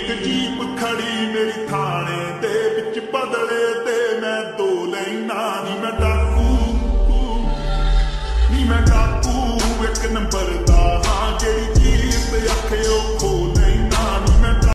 ਇੱਕ ਜੀਪ ਖੜੀ ਮੇਰੀ ਥਾਣੇ ਦੇ ਵਿੱਚ ਬਦਲੇ ਤੇ ਮੈਂ ਦੋ ਲੈਣਾ ਨੀ ਮੈਂ ਡਾਕੂ, ਨੀ ਮੈਂ ਡਾਕੂ।